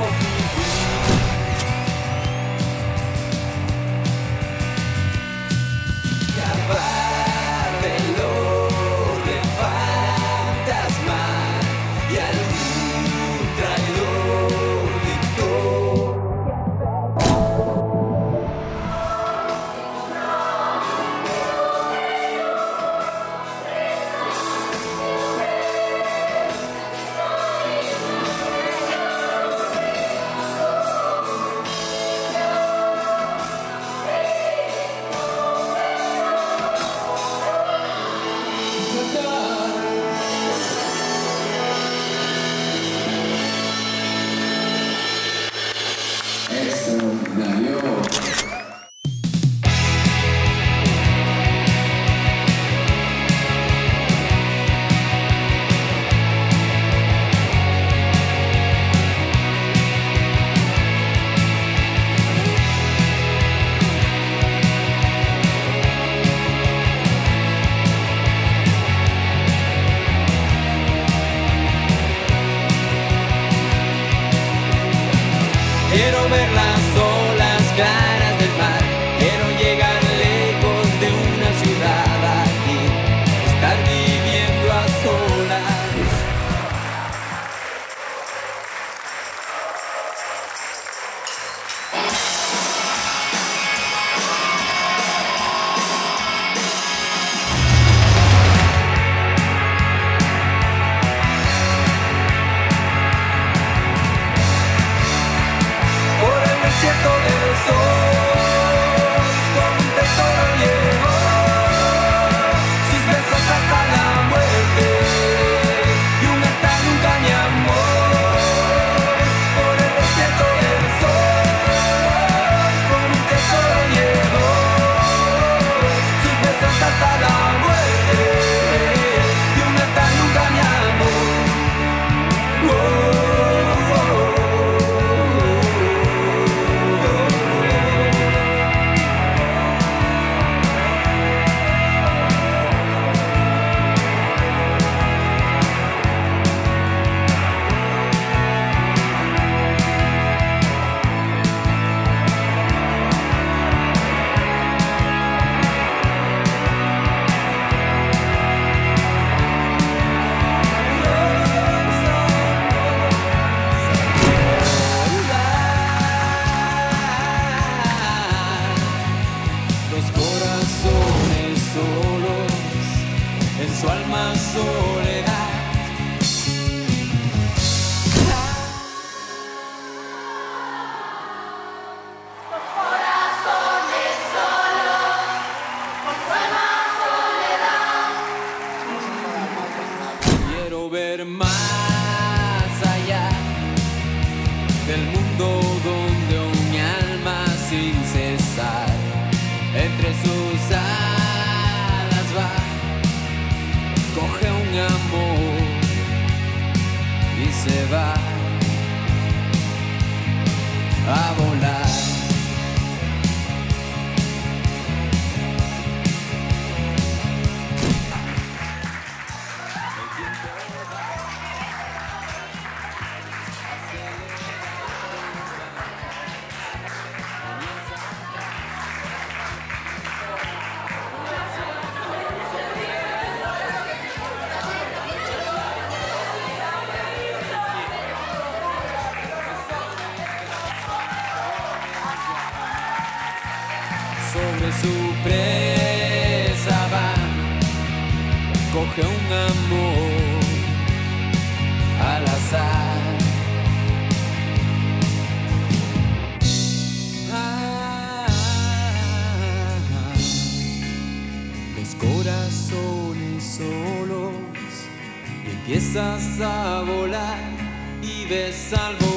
Oh. God. reglas son. siento Soledad. Los corazones solos, por suena soledad, quiero ver más allá del mundo donde un alma sin cesar entre su survive. I will su presa va, coge un amor al azar. Ah, los corazones solos, y empiezas a volar y ves algo.